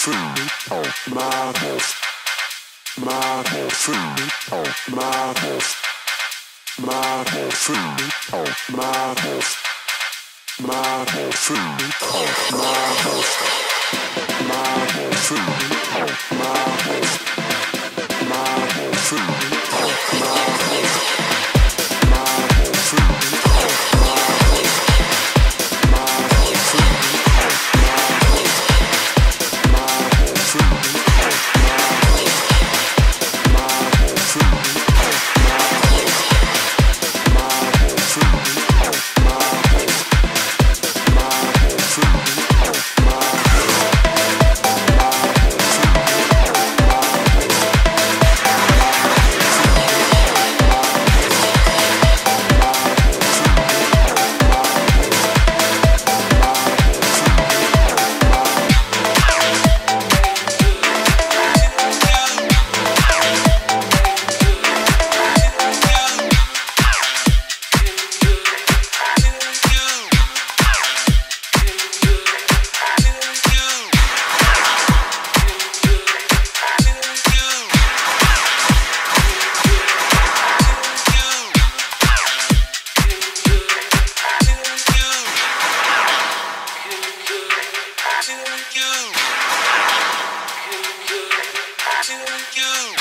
Fruit Marbles Marble Fruit Marbles Marble Fruit Marbles Marble Fruit Marbles Marble to you.